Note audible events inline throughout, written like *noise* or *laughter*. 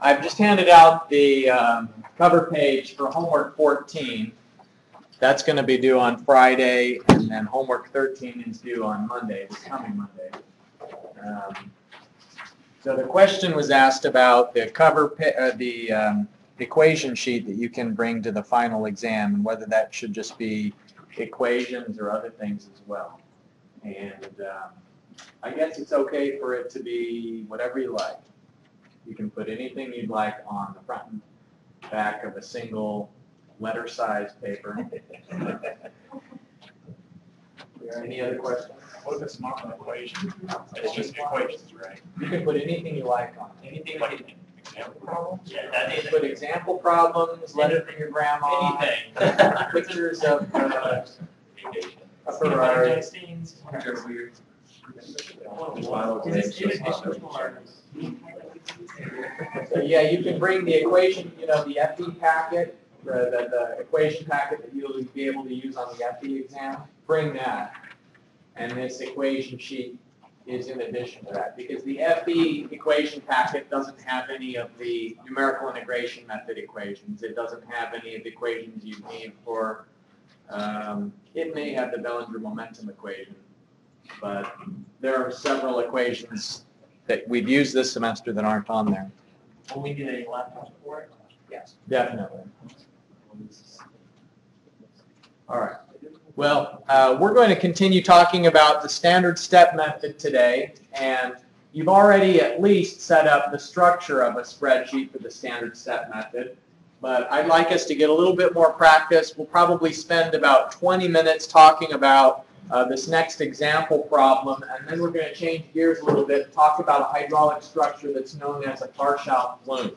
I've just handed out the um, cover page for homework 14. That's going to be due on Friday, and then homework 13 is due on Monday, this coming Monday. Um, So the question was asked about the cover, uh, the um, equation sheet that you can bring to the final exam, and whether that should just be equations or other things as well. And um, I guess it's okay for it to be whatever you like. You can put anything you'd like on the front and back of a single letter-sized paper. *laughs* Any other questions? What if it's not an equation? It's just equations, right? You can put anything you like on. Anything like an example problem? Yeah, that You can put example problems, letter from your grandma, anything. *laughs* pictures of uh, a Peanut butter Ferrari. jelly scenes. So yeah, you can bring the equation, you know, the FE packet, the, the, the equation packet that you'll be able to use on the FE exam, bring that. And this equation sheet is in addition to that, because the FE equation packet doesn't have any of the numerical integration method equations. It doesn't have any of the equations you need for, um, it may have the Belanger momentum equation, but there are several equations that we've used this semester that aren't on there. Will we need a laptop for it? Yes. Definitely. All right. Well, uh, we're going to continue talking about the standard step method today, and you've already at least set up the structure of a spreadsheet for the standard step method. But I'd like us to get a little bit more practice. We'll probably spend about 20 minutes talking about uh, this next example problem, and then we're going to change gears a little bit and talk about a hydraulic structure that's known as a Parshall flume.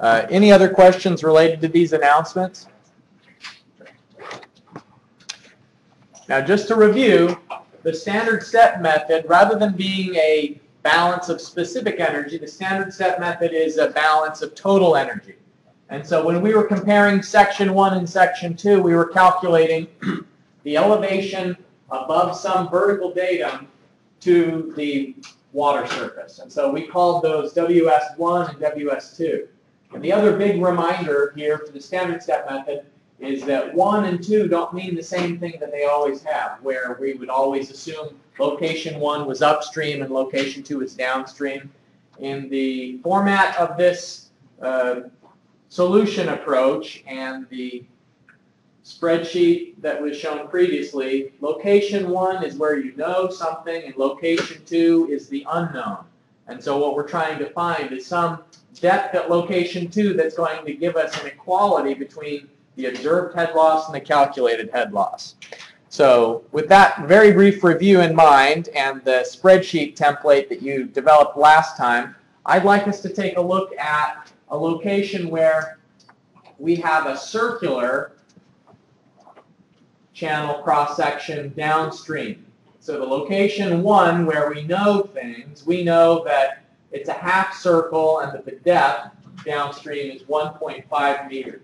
Uh, any other questions related to these announcements? Now, just to review, the standard step method, rather than being a balance of specific energy, the standard step method is a balance of total energy. And so when we were comparing section one and section two, we were calculating the elevation above some vertical datum to the water surface. And so we called those WS1 and WS2. And the other big reminder here for the standard step method is that 1 and 2 don't mean the same thing that they always have, where we would always assume location 1 was upstream and location 2 is downstream. In the format of this uh, solution approach and the spreadsheet that was shown previously, location 1 is where you know something and location 2 is the unknown. And so what we're trying to find is some depth at location 2 that's going to give us an equality between the observed head loss and the calculated head loss. So with that very brief review in mind and the spreadsheet template that you developed last time, I'd like us to take a look at a location where we have a circular channel cross-section downstream. So the location one where we know things, we know that it's a half circle and that the depth downstream is 1.5 meters.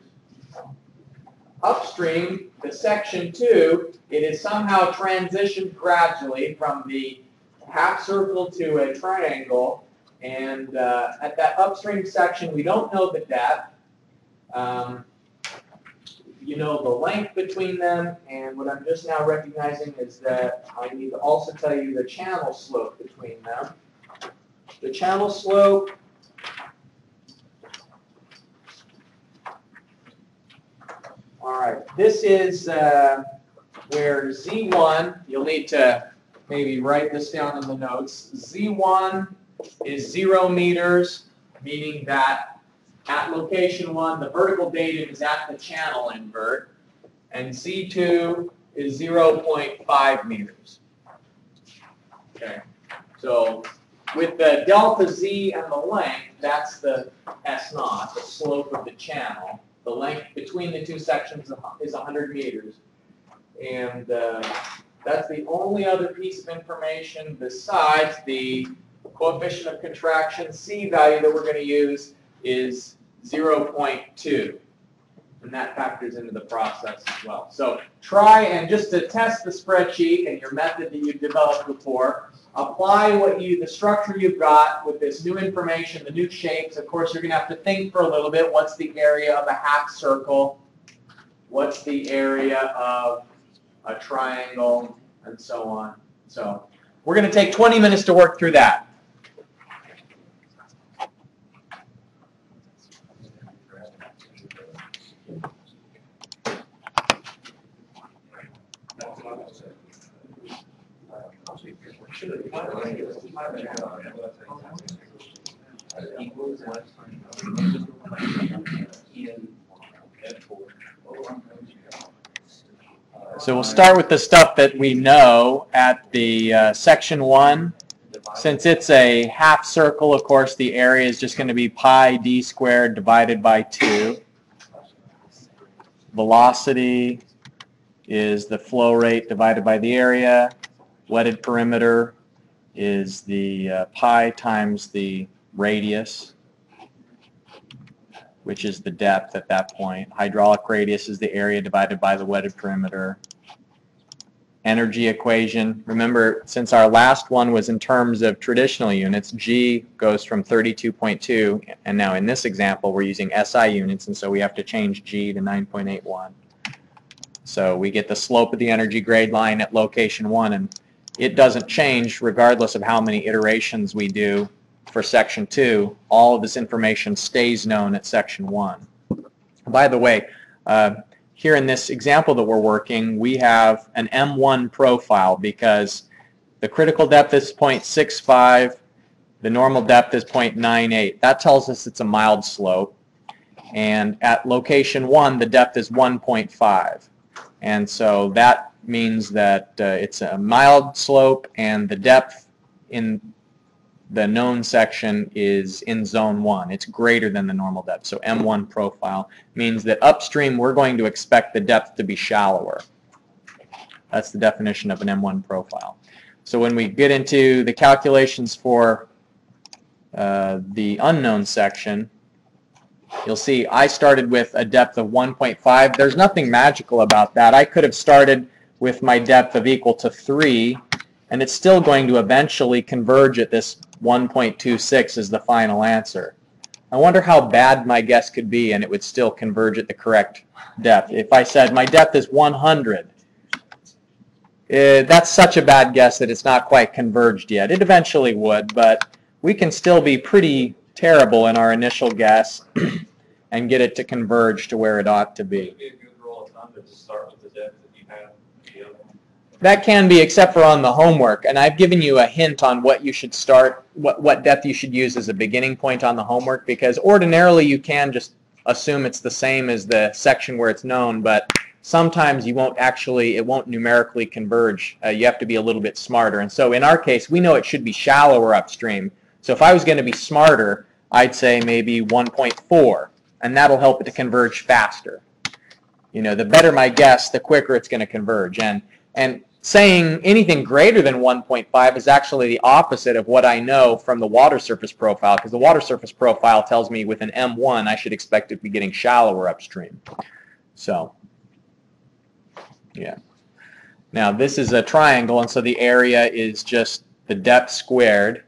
Upstream, the section two, it is somehow transitioned gradually from the half circle to a triangle. And uh, at that upstream section, we don't know the depth. Um, you know the length between them, and what I'm just now recognizing is that I need to also tell you the channel slope between them. The channel slope All right, this is uh, where Z1, you'll need to maybe write this down in the notes. Z1 is zero meters, meaning that at location one, the vertical datum is at the channel invert, and Z2 is 0.5 meters. Okay, so with the delta Z and the length, that's the S naught, the slope of the channel. The length between the two sections is 100 meters. And uh, that's the only other piece of information besides the coefficient of contraction C value that we're going to use is 0.2. And that factors into the process as well. So try and just to test the spreadsheet and your method that you've developed before, apply what you, the structure you've got with this new information, the new shapes. Of course, you're going to have to think for a little bit. What's the area of a half circle? What's the area of a triangle? And so on. So we're going to take 20 minutes to work through that. So we'll start with the stuff that we know at the uh, section one. Since it's a half circle, of course, the area is just going to be pi d squared divided by 2. Velocity is the flow rate divided by the area. Wetted perimeter is the uh, pi times the radius, which is the depth at that point. Hydraulic radius is the area divided by the wetted perimeter. Energy equation, remember since our last one was in terms of traditional units, G goes from 32.2 and now in this example we're using SI units and so we have to change G to 9.81. So we get the slope of the energy grade line at location 1 and it doesn't change regardless of how many iterations we do for section 2. All of this information stays known at section 1. By the way, uh, here in this example that we're working, we have an M1 profile because the critical depth is 0.65, the normal depth is 0.98. That tells us it's a mild slope. And at location 1, the depth is 1.5. And so that means that uh, it's a mild slope and the depth in the known section is in zone 1. It's greater than the normal depth. So M1 profile means that upstream we're going to expect the depth to be shallower. That's the definition of an M1 profile. So when we get into the calculations for uh, the unknown section, you'll see I started with a depth of 1.5. There's nothing magical about that. I could have started with my depth of equal to 3, and it's still going to eventually converge at this 1.26 as the final answer. I wonder how bad my guess could be and it would still converge at the correct depth. If I said my depth is 100, uh, eh, that's such a bad guess that it's not quite converged yet. It eventually would, but we can still be pretty terrible in our initial guess *clears throat* and get it to converge to where it ought to be. That can be, except for on the homework. And I've given you a hint on what you should start, what, what depth you should use as a beginning point on the homework, because ordinarily you can just assume it's the same as the section where it's known, but sometimes you won't actually, it won't numerically converge. Uh, you have to be a little bit smarter. And so in our case, we know it should be shallower upstream. So if I was going to be smarter, I'd say maybe 1.4, and that'll help it to converge faster. You know, the better my guess, the quicker it's going to converge. And, and saying anything greater than 1.5 is actually the opposite of what I know from the water surface profile because the water surface profile tells me with an M1 I should expect it to be getting shallower upstream. So, yeah. Now this is a triangle and so the area is just the depth squared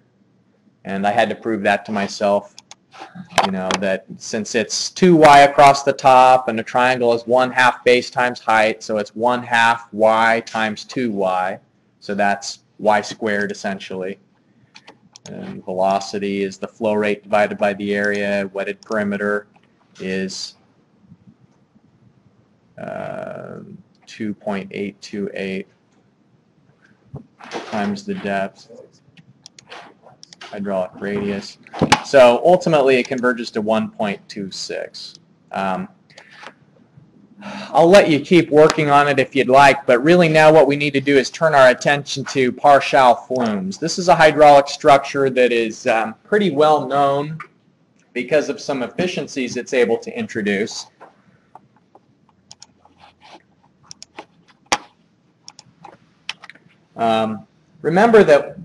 and I had to prove that to myself you know, that since it's 2y across the top and the triangle is 1 half base times height, so it's 1 half y times 2y. So that's y squared essentially. And velocity is the flow rate divided by the area. Wetted perimeter is uh, 2.828 times the depth hydraulic radius. So ultimately it converges to 1.26. Um, I'll let you keep working on it if you'd like, but really now what we need to do is turn our attention to Parshall flumes. This is a hydraulic structure that is um, pretty well known because of some efficiencies it's able to introduce. Um, remember that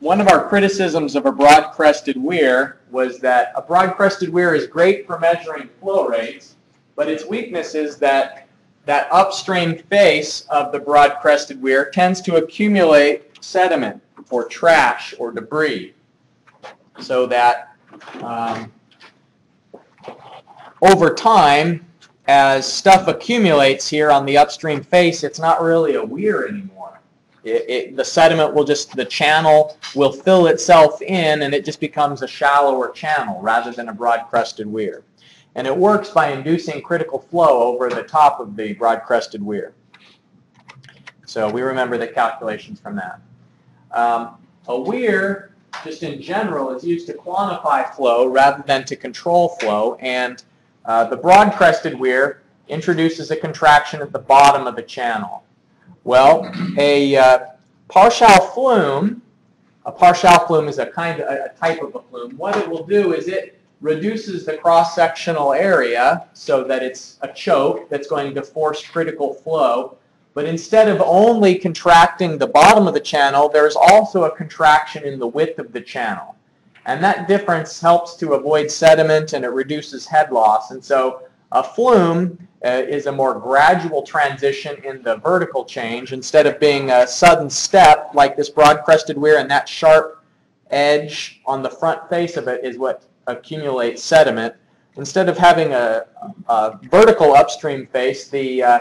one of our criticisms of a broad-crested weir was that a broad-crested weir is great for measuring flow rates, but its weakness is that that upstream face of the broad-crested weir tends to accumulate sediment or trash or debris so that um, over time, as stuff accumulates here on the upstream face, it's not really a weir anymore. It, it, the sediment will just, the channel will fill itself in and it just becomes a shallower channel rather than a broad-crested weir. And it works by inducing critical flow over the top of the broad-crested weir. So we remember the calculations from that. Um, a weir, just in general, is used to quantify flow rather than to control flow. And uh, the broad-crested weir introduces a contraction at the bottom of the channel. Well, a uh, Parshall flume, a Parshall flume is a kind of a type of a flume. What it will do is it reduces the cross-sectional area so that it's a choke that's going to force critical flow. But instead of only contracting the bottom of the channel, there's also a contraction in the width of the channel. And that difference helps to avoid sediment and it reduces head loss. And so a flume uh, is a more gradual transition in the vertical change instead of being a sudden step like this broad-crested weir and that sharp edge on the front face of it is what accumulates sediment. Instead of having a, a vertical upstream face, the uh,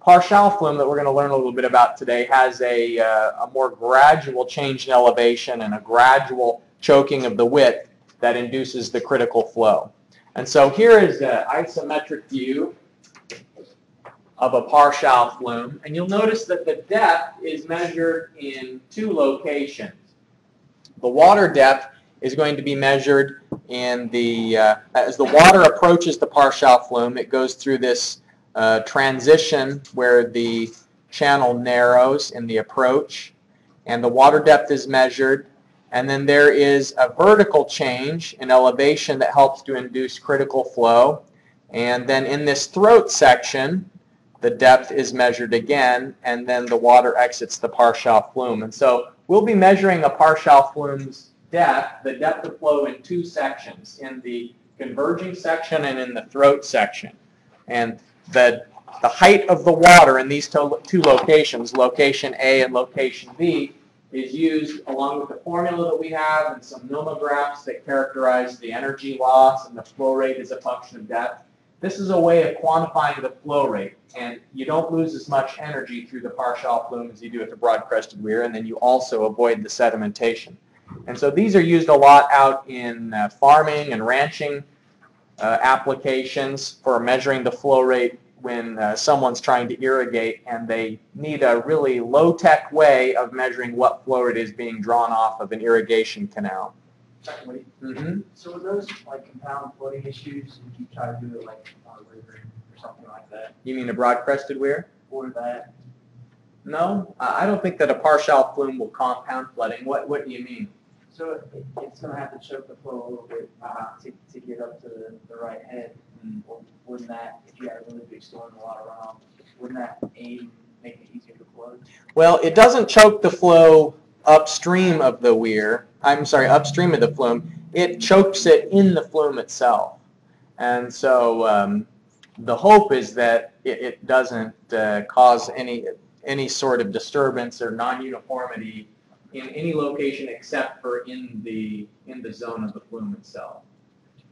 Parshall flume that we're going to learn a little bit about today has a, uh, a more gradual change in elevation and a gradual choking of the width that induces the critical flow. And so here is an isometric view of a Parshall flume. And you'll notice that the depth is measured in two locations. The water depth is going to be measured in the, uh, as the water approaches the Parshall flume, it goes through this uh, transition where the channel narrows in the approach and the water depth is measured and then there is a vertical change in elevation that helps to induce critical flow. And then in this throat section, the depth is measured again, and then the water exits the Parshall flume. And so we'll be measuring a Parshall flume's depth, the depth of flow in two sections, in the converging section and in the throat section. And the, the height of the water in these two, two locations, location A and location B, is used along with the formula that we have and some nomographs that characterize the energy loss and the flow rate as a function of depth. This is a way of quantifying the flow rate, and you don't lose as much energy through the Parshall flume as you do at the broad-crested weir, and then you also avoid the sedimentation. And so these are used a lot out in uh, farming and ranching uh, applications for measuring the flow rate when uh, someone's trying to irrigate and they need a really low-tech way of measuring what flow rate is being drawn off of an irrigation canal. Secondly, Mm-hmm. so are those like compound flooding issues, if you try to do it like on a river or something like that, You mean a broad-crested weir? or that, No, I I don't think that a Parshall flume will compound flooding. What, what do you mean? so it, it's gonna have to choke the flow a little bit, uh, to, to get up to the, the right head. Wouldn't that, if you had a really big storm and a lot of runoff, wouldn't that make it easier to flood? Well, it doesn't choke the flow upstream of the weir. I'm sorry, upstream of the flume. It chokes it in the flume itself. And so um, the hope is that it, it doesn't uh, cause any any sort of disturbance or non-uniformity in any location except for in the in the zone of the flume itself.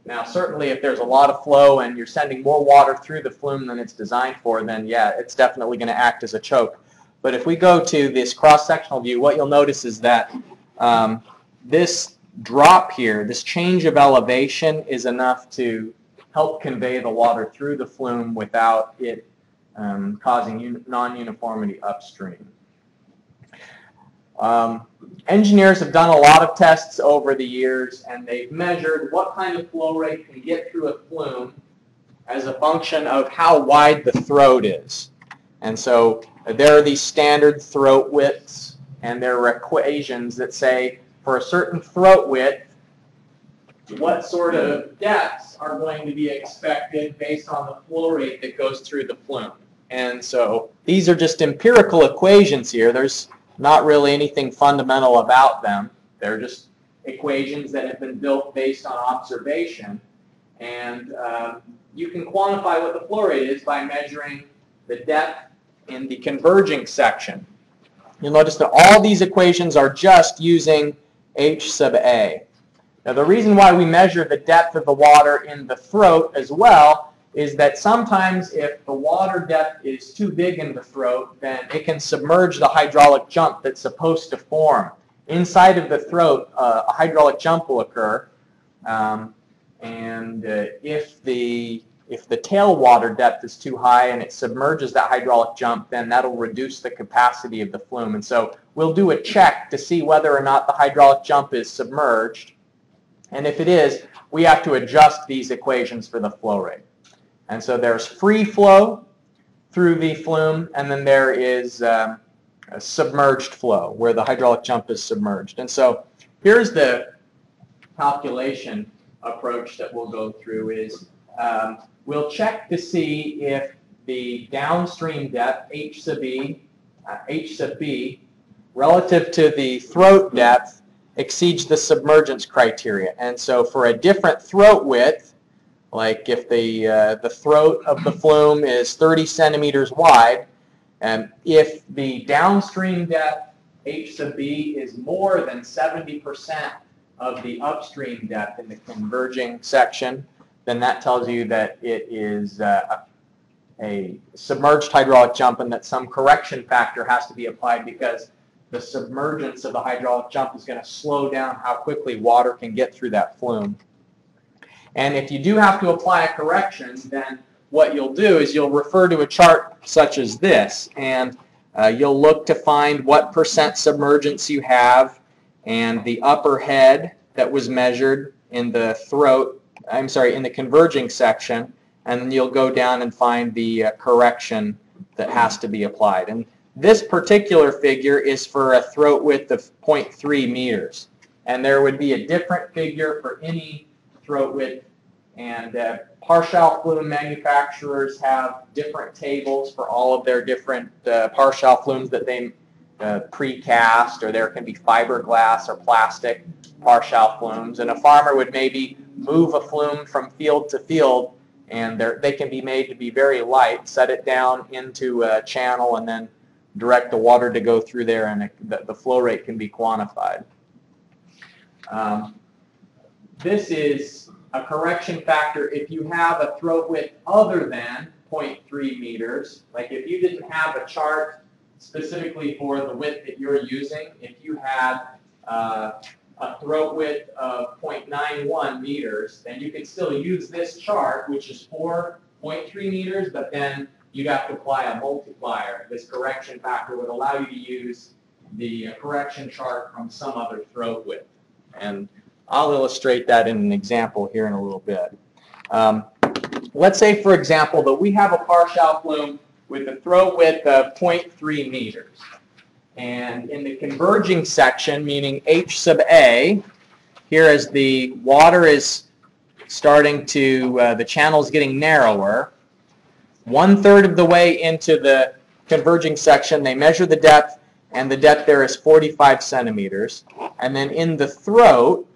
Now, certainly, if there's a lot of flow and you're sending more water through the flume than it's designed for, then yeah, it's definitely going to act as a choke. But if we go to this cross-sectional view, what you'll notice is that um, this drop here, this change of elevation is enough to help convey the water through the flume without it um, causing un- non-uniformity upstream. Um, engineers have done a lot of tests over the years, and they've measured what kind of flow rate can get through a flume as a function of how wide the throat is. And so there are these standard throat widths, and there are equations that say for a certain throat width, what sort of depths are going to be expected based on the flow rate that goes through the flume. And so these are just empirical equations here. There's not really anything fundamental about them. They're just equations that have been built based on observation. And um, you can quantify what the flow rate is by measuring the depth in the converging section. you'll notice that all these equations are just using H sub A. Now the reason why we measure the depth of the water in the throat as well is that sometimes if the water depth is too big in the throat, then it can submerge the hydraulic jump that's supposed to form. Inside of the throat, uh, a hydraulic jump will occur, um, and uh, if the if the tail water depth is too high and it submerges that hydraulic jump, then that'll reduce the capacity of the flume. And so we'll do a check to see whether or not the hydraulic jump is submerged. And if it is, we have to adjust these equations for the flow rate. And so there's free flow through the flume, and then there is um, a submerged flow where the hydraulic jump is submerged. And so here's the calculation approach that we'll go through is um, we'll check to see if the downstream depth, H sub B, uh, H sub B, relative to the throat depth exceeds the submergence criteria. And so for a different throat width, like if the, uh, the throat of the flume is 30 centimeters wide, and if the downstream depth, H sub B, is more than 70% of the upstream depth in the converging section, then that tells you that it is uh, a, a submerged hydraulic jump and that some correction factor has to be applied because the submergence of the hydraulic jump is going to slow down how quickly water can get through that flume. And if you do have to apply a correction, then what you'll do is you'll refer to a chart such as this, and uh, you'll look to find what percent submergence you have and the upper head that was measured in the throat, I'm sorry, in the converging section, and you'll go down and find the uh, correction that has to be applied. And this particular figure is for a throat width of 0.3 meters. And there would be a different figure for any throat width. And uh, Parshall flume manufacturers have different tables for all of their different uh, Parshall flumes that they uh, precast, or there can be fiberglass or plastic Parshall flumes. And a farmer would maybe move a flume from field to field, and they can be made to be very light, set it down into a channel, and then direct the water to go through there, and it, the, the flow rate can be quantified. Um, this is a correction factor if you have a throat width other than 0.3 meters. Like if you didn't have a chart specifically for the width that you're using, if you had uh, a throat width of 0.91 meters, then you could still use this chart, which is 4.3 meters, but then you'd have to apply a multiplier. This correction factor would allow you to use the correction chart from some other throat width. And I'll illustrate that in an example here in a little bit. Um, let's say, for example, that we have a Parshall flume with a throat width of 0.3 meters. And in the converging section, meaning H sub A, here as the water is starting to, uh, the channel is getting narrower, one third of the way into the converging section, they measure the depth, and the depth there is 45 centimeters. And then in the throat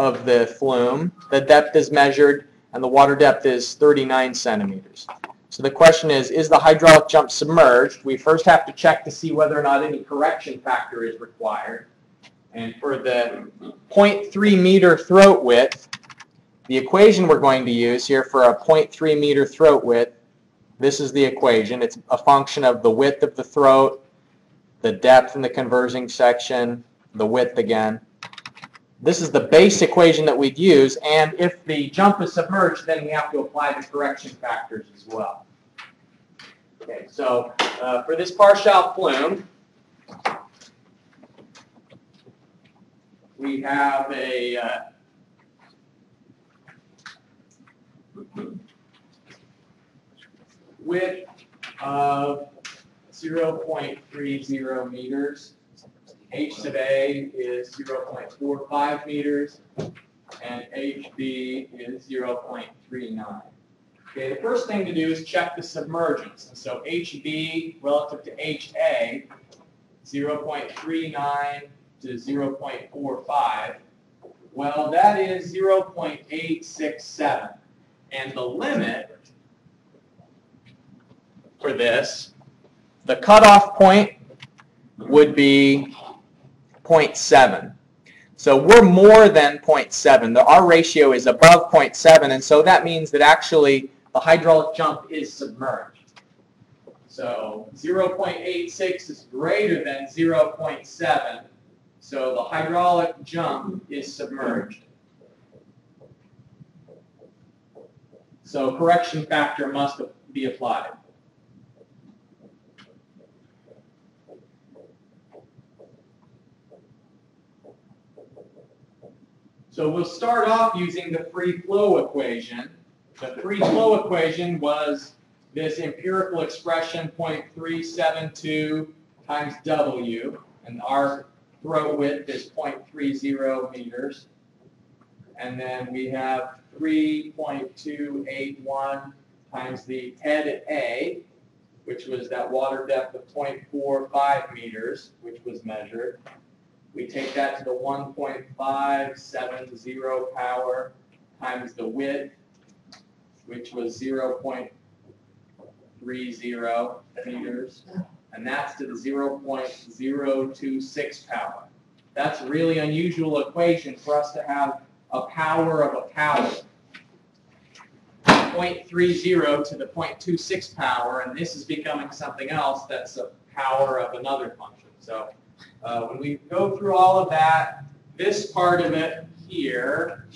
of the flume, the depth is measured, and the water depth is 39 centimeters. So the question is, is the hydraulic jump submerged? We first have to check to see whether or not any correction factor is required. And for the 0.3 meter throat width, the equation we're going to use here for a 0.3 meter throat width, this is the equation. It's a function of the width of the throat, the depth in the converging section, the width again. This is the base equation that we'd use, and if the jump is submerged, then we have to apply the correction factors as well. Okay, so uh, for this Parshall flume, we have a uh, width of 0.30 meters H sub A is 0.45 meters, and HB is 0.39. Okay, the first thing to do is check the submergence. And so HB relative to HA, 0.39 to 0.45. Well, that is 0.867. And the limit for this, the cutoff point would be 0.7. So we're more than 0.7. The, our ratio is above 0.7, and so that means that actually the hydraulic jump is submerged. So 0.86 is greater than 0.7, so the hydraulic jump is submerged. So correction factor must be applied. So we'll start off using the free flow equation. The free flow equation was this empirical expression 0.372 times W, and our throat width is 0.30 meters. And then we have 3.281 times the head A, which was that water depth of 0.45 meters, which was measured. We take that to the 1.570 power times the width, which was 0.30 meters, and that's to the 0.026 power. That's a really unusual equation for us to have a power of a power. 0.30 to the 0.26 power, and this is becoming something else that's a power of another function. So uh, when we go through all of that, this part of it here,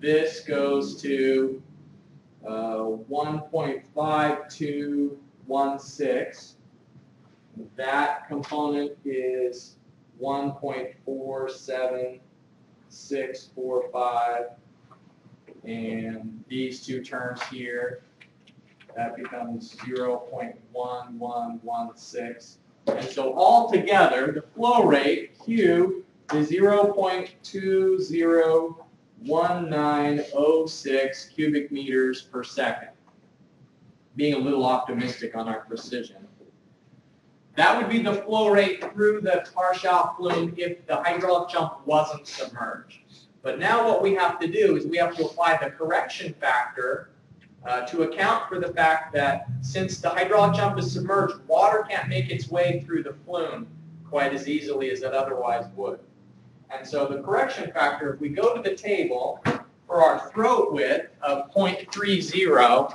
this goes to uh, 1.5216. That component is 1.47645. And these two terms here, that becomes 0.1116. And so altogether, the flow rate, Q, is 0.201906 cubic meters per second. Being a little optimistic on our precision. That would be the flow rate through the Parshall flume if the hydraulic jump wasn't submerged. But now what we have to do is we have to apply the correction factor uh, to account for the fact that since the hydraulic jump is submerged, water can't make its way through the flume quite as easily as it otherwise would. And so the correction factor, if we go to the table for our throat width of 0.30,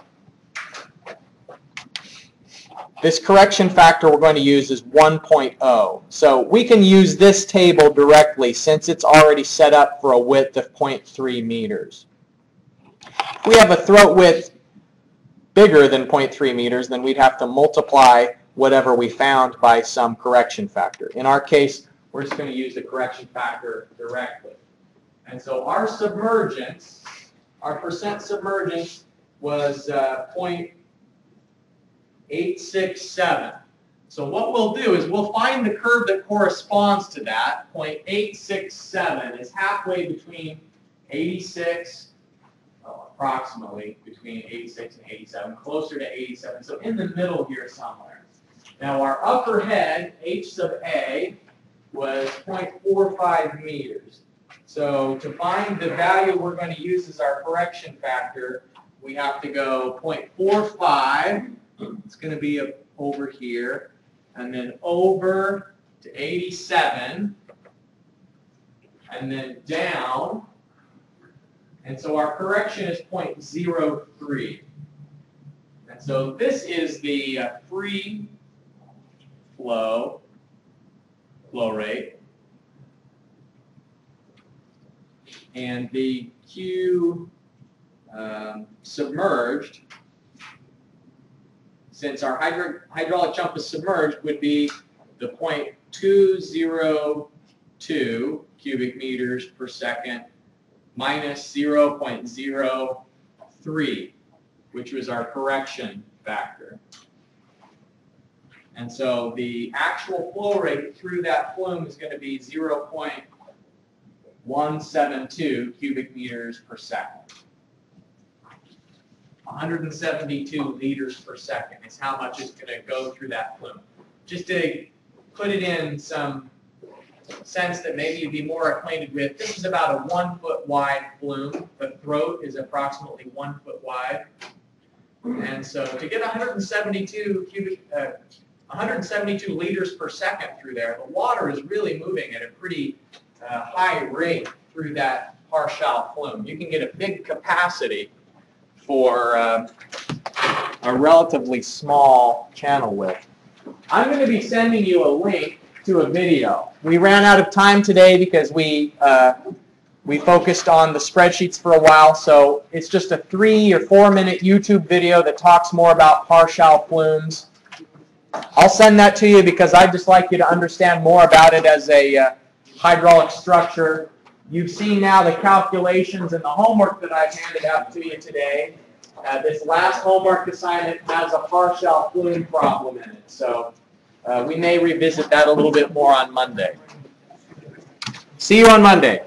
this correction factor we're going to use is 1.0. So we can use this table directly since it's already set up for a width of 0.3 meters. We have a throat width bigger than 0.3 meters, then we'd have to multiply whatever we found by some correction factor. In our case, we're just going to use the correction factor directly. And so our submergence, our percent submergence was uh, 0.867. So what we'll do is we'll find the curve that corresponds to that. 0.867 is halfway between 86 approximately between 86 and 87, closer to 87, so in the middle here somewhere. Now our upper head, h sub a, was 0.45 meters. So to find the value we're going to use as our correction factor, we have to go 0.45, it's going to be over here, and then over to 87, and then down and so our correction is 0.03. And so this is the uh, free flow, flow rate. And the Q um, submerged, since our hydro hydraulic jump is submerged, would be the 0.202 cubic meters per second minus 0.03, which was our correction factor. And so the actual flow rate through that flume is going to be 0.172 cubic meters per second. 172 liters per second is how much is going to go through that flume. Just to put it in some sense that maybe you'd be more acquainted with. This is about a one foot wide flume. The throat is approximately one foot wide. And so to get 172 cubic, uh, 172 liters per second through there. The water is really moving at a pretty uh, high rate through that Parshall flume. You can get a big capacity for um, a relatively small channel width. I'm going to be sending you a link to a video. We ran out of time today because we uh, we focused on the spreadsheets for a while, so it's just a three or four minute YouTube video that talks more about Parshall flumes. I'll send that to you because I'd just like you to understand more about it as a uh, hydraulic structure. You've seen now the calculations and the homework that I've handed out to you today. Uh, this last homework assignment has a Parshall flume problem in it, so uh, we may revisit that a little bit more on Monday. See you on Monday.